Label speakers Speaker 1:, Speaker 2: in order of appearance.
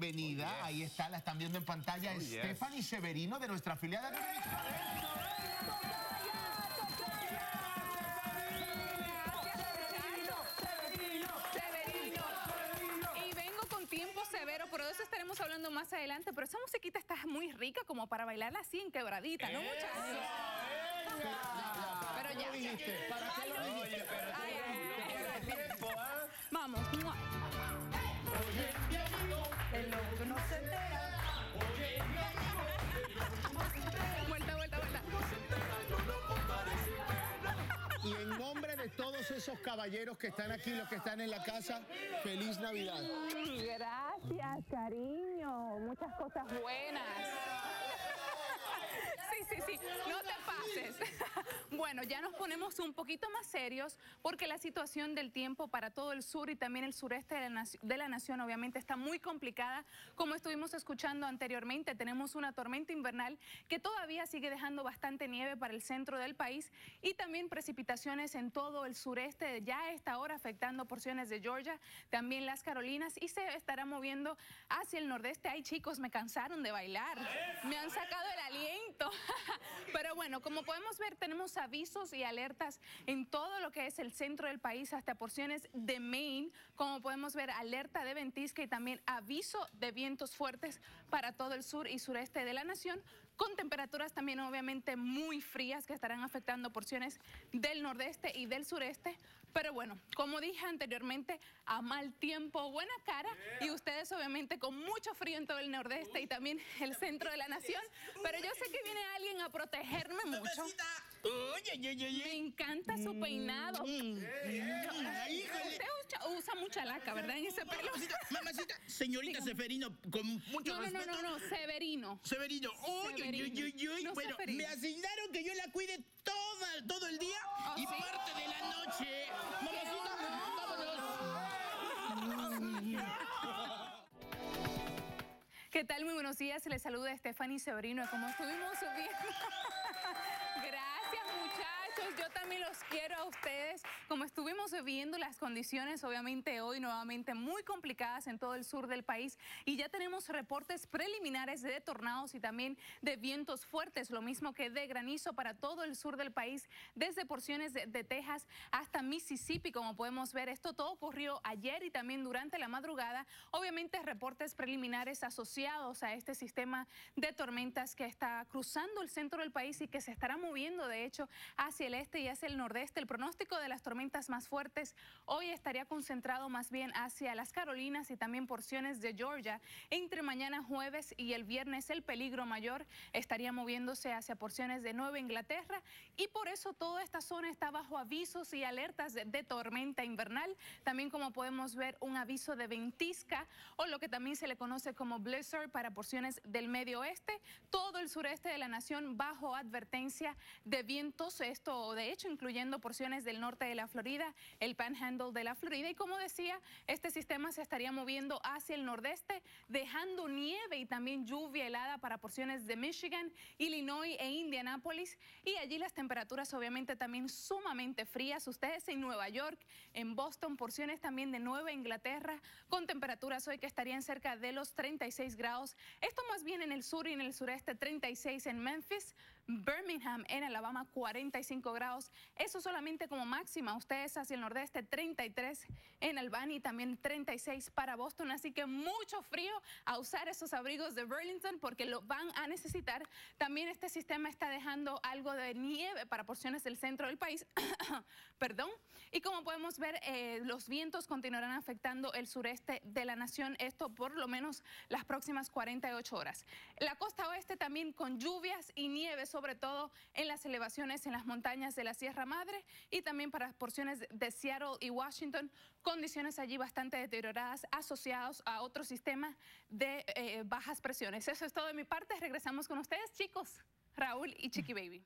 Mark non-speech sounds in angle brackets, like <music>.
Speaker 1: bienvenida. Ahí está, la están viendo en pantalla.
Speaker 2: Oh, yes.
Speaker 1: Stephanie Severino de nuestra afiliada.
Speaker 3: Severino. Y vengo con tiempo severo, pero de eso estaremos hablando más adelante. Pero esa musiquita está muy rica como para bailarla así en quebradita, ¿no, muchachos? Pero ya.
Speaker 1: ¿Qué dijiste? ¿Para qué lo todos esos caballeros que están aquí, los que están en la casa, feliz Navidad.
Speaker 3: Gracias, cariño. Muchas cosas buenas. Sí, sí, sí. No te pases. Bueno, ya nos ponemos un poquito más serios porque la situación del tiempo para todo el sur y también el sureste de la, nac- de la nación obviamente está muy complicada. Como estuvimos escuchando anteriormente, tenemos una tormenta invernal que todavía sigue dejando bastante nieve para el centro del país y también precipitaciones en todo el sureste, ya a esta hora afectando porciones de Georgia, también las Carolinas y se estará moviendo hacia el nordeste. Ay, chicos, me cansaron de bailar. Me han sacado el aliento. <laughs> Pero bueno, como podemos ver, tenemos avisos y alertas en todo lo que es el centro del país, hasta porciones de Maine. Como podemos ver, alerta de ventisca y también aviso de vientos fuertes para todo el sur y sureste de la nación, con temperaturas también obviamente muy frías que estarán afectando porciones del nordeste y del sureste. Pero bueno, como dije anteriormente, a mal tiempo, buena cara y ustedes obviamente con mucho frío en todo el nordeste y también el centro de la nación. Pero yo sé que viene alguien a protegerme mucho.
Speaker 4: Oye, oye, oye,
Speaker 3: Me
Speaker 4: oye.
Speaker 3: encanta su peinado.
Speaker 4: Híjole.
Speaker 3: Usted usa, mucha laca, ¿verdad? En ese pelo.
Speaker 4: Mamacita, mamacita, señorita Seferino, con mucho
Speaker 3: No, no, no,
Speaker 4: respeto.
Speaker 3: no, no, Severino.
Speaker 4: Severino, uy, uy.
Speaker 3: No,
Speaker 4: Bueno,
Speaker 3: Seferino.
Speaker 4: me asignaron que yo la cuide toda, todo el día
Speaker 3: ¿Ah,
Speaker 4: y
Speaker 3: sí?
Speaker 4: parte de la noche. Mamacita, vámonos.
Speaker 3: ¿Qué tal? Muy buenos días. Les saluda Stephanie Severino. Como estuvimos viendo. <laughs> Muchachos. Yo también los quiero a ustedes. Como estuvimos viendo las condiciones, obviamente hoy nuevamente muy complicadas en todo el sur del país y ya tenemos reportes preliminares de tornados y también de vientos fuertes, lo mismo que de granizo para todo el sur del país, desde porciones de, de Texas hasta Mississippi. Como podemos ver, esto todo ocurrió ayer y también durante la madrugada. Obviamente reportes preliminares asociados a este sistema de tormentas que está cruzando el centro del país y que se estará moviendo, de hecho, hacia el este y hacia el nordeste. El pronóstico de las tormentas más fuertes hoy estaría concentrado más bien hacia las Carolinas y también porciones de Georgia. Entre mañana jueves y el viernes el peligro mayor estaría moviéndose hacia porciones de Nueva Inglaterra y por eso toda esta zona está bajo avisos y alertas de, de tormenta invernal. También como podemos ver un aviso de ventisca o lo que también se le conoce como blizzard para porciones del medio oeste. Todo el sureste de la nación bajo advertencia de vientos, esto de hecho incluyendo porciones del norte de la Florida, el panhandle de la Florida. Y como decía, este sistema se estaría moviendo hacia el nordeste, dejando nieve y también lluvia helada para porciones de Michigan, Illinois e Indianápolis. Y allí las temperaturas obviamente también sumamente frías. Ustedes en Nueva York, en Boston, porciones también de Nueva Inglaterra, con temperaturas hoy que estarían cerca de los 36 grados. Esto más bien en el sur y en el sureste, 36 en Memphis, Birmingham en Alabama, 45 grados. Eso solamente como máxima. Ustedes hacia el nordeste, 33 en Albany también 36 para Boston. Así que mucho frío a usar esos abrigos de Burlington porque lo van a necesitar. También este sistema está dejando algo de nieve para porciones del centro del país. <coughs> Perdón. Y como podemos ver, eh, los vientos continuarán afectando el sureste de la nación. Esto por lo menos las próximas 48 horas. La costa oeste también con lluvias y nieve, sobre todo en las elevaciones en las montañas de la Sierra Madre y también para porciones de Seattle y Washington, condiciones allí bastante deterioradas asociados a otro sistema de eh, bajas presiones. Eso es todo de mi parte. Regresamos con ustedes, chicos. Raúl y Chiqui Baby.